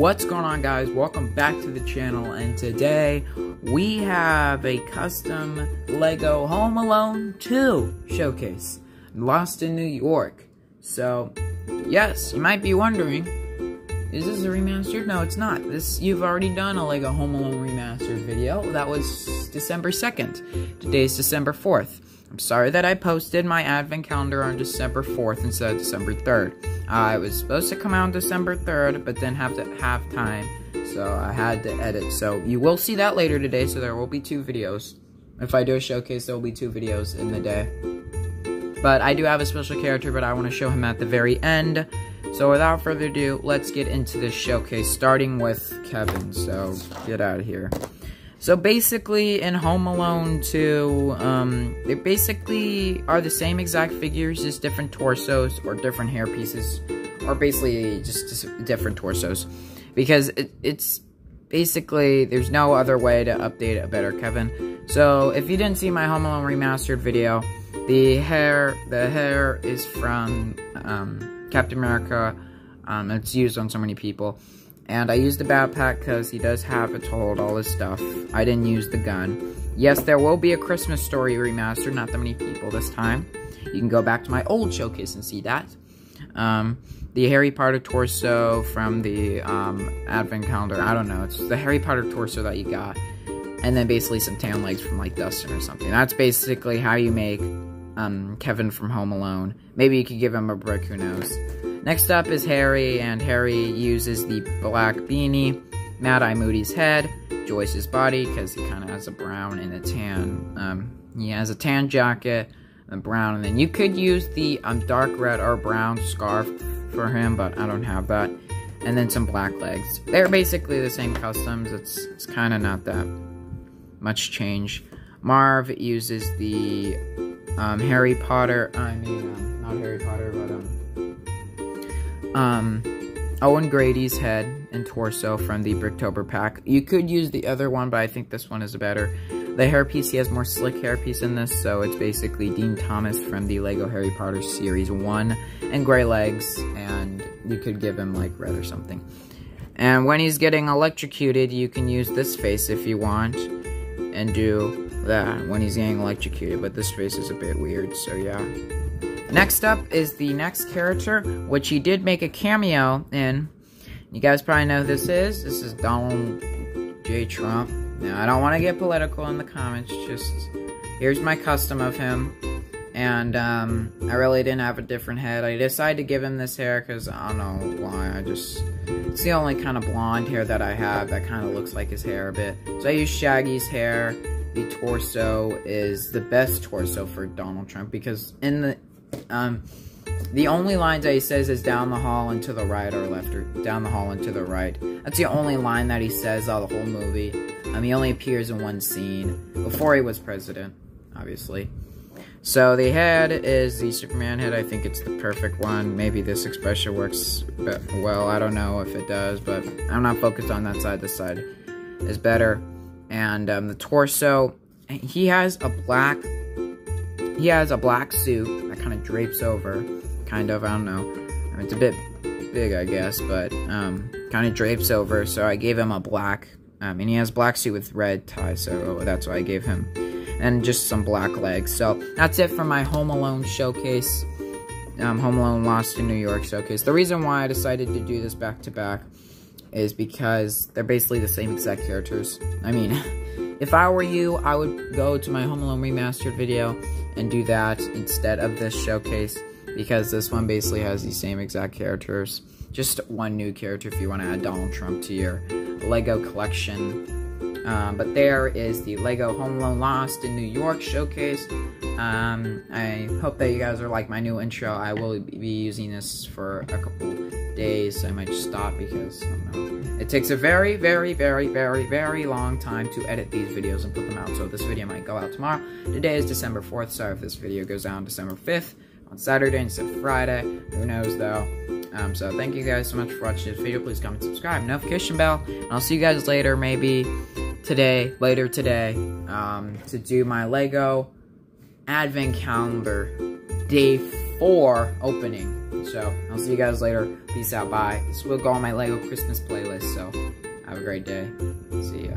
What's going on guys? Welcome back to the channel and today we have a custom LEGO Home Alone 2 showcase lost in New York. So, yes, you might be wondering, is this a remastered? No, it's not. This You've already done a LEGO Home Alone remastered video. That was December 2nd. Today's December 4th. I'm sorry that I posted my advent calendar on December 4th instead of December 3rd. Uh, it was supposed to come out on December 3rd, but then have to have time, so I had to edit. So you will see that later today, so there will be two videos. If I do a showcase, there will be two videos in the day. But I do have a special character, but I want to show him at the very end. So without further ado, let's get into this showcase, starting with Kevin. So get out of here. So basically, in Home Alone 2, um, they basically are the same exact figures, just different torsos or different hair pieces, or basically just, different torsos. Because it, it's basically, there's no other way to update a better Kevin. So if you didn't see my Home Alone Remastered video, the hair, the hair is from um, Captain America. Um, it's used on so many people. And I used the backpack because he does have it to hold all his stuff. I didn't use the gun. Yes, there will be a Christmas Story remaster, not that many people this time. You can go back to my old showcase and see that. Um, the Harry Potter torso from the um, Advent calendar. I don't know. It's the Harry Potter torso that you got. And then basically some tan legs from like Dustin or something. That's basically how you make um, Kevin from Home Alone. Maybe you could give him a brick, who knows. Next up is Harry, and Harry uses the black beanie, Mad Eye Moody's head, Joyce's body, because he kind of has a brown and a tan. Um, he has a tan jacket, a brown, and then you could use the um, dark red or brown scarf for him, but I don't have that. And then some black legs. They're basically the same customs. It's, it's kind of not that much change. Marv uses the um, Harry Potter, I mean, um, not Harry Potter, but um, Owen Grady's head and torso from the Bricktober pack. You could use the other one, but I think this one is better. The hairpiece, he has more slick hairpiece in this, so it's basically Dean Thomas from the LEGO Harry Potter Series 1, and gray legs, and you could give him, like, red or something. And when he's getting electrocuted, you can use this face if you want, and do that when he's getting electrocuted, but this face is a bit weird, so yeah. Next up is the next character, which he did make a cameo in. You guys probably know who this is. This is Donald J. Trump. Now, I don't want to get political in the comments, just here's my custom of him. And um, I really didn't have a different head. I decided to give him this hair because I don't know why. I just, it's the only kind of blonde hair that I have that kind of looks like his hair a bit. So I use Shaggy's hair. The torso is the best torso for Donald Trump because in the um, the only lines that he says is down the hall and to the right or left, or down the hall and to the right. That's the only line that he says all the whole movie. Um, he only appears in one scene, before he was president, obviously. So the head is the Superman head. I think it's the perfect one. Maybe this expression works well. I don't know if it does, but I'm not focused on that side. This side is better. And um, the torso, he has a black he has a black suit kind of drapes over, kind of, I don't know. I mean, it's a bit big, I guess, but um, kind of drapes over, so I gave him a black, um, and he has black suit with red tie, so that's why I gave him, and just some black legs. So that's it for my Home Alone showcase, um, Home Alone Lost in New York showcase. The reason why I decided to do this back-to-back -back is because they're basically the same exact characters. I mean, if I were you, I would go to my Home Alone Remastered video, and do that instead of this showcase because this one basically has the same exact characters. Just one new character if you want to add Donald Trump to your LEGO collection. Um, but there is the LEGO Home Alone Lost in New York showcase. Um, I hope that you guys are like my new intro. I will be using this for a couple days. I might just stop because it takes a very, very, very, very, very long time to edit these videos and put them out. So this video might go out tomorrow. Today is December 4th. Sorry if this video goes out on December 5th on Saturday instead of Friday. Who knows though. Um, so thank you guys so much for watching this video. Please comment, subscribe, notification bell. And I'll see you guys later, maybe today, later today, um, to do my LEGO Advent Calendar Day four opening. So, I'll see you guys later. Peace out, bye. This will go on my LEGO Christmas playlist, so have a great day. See ya.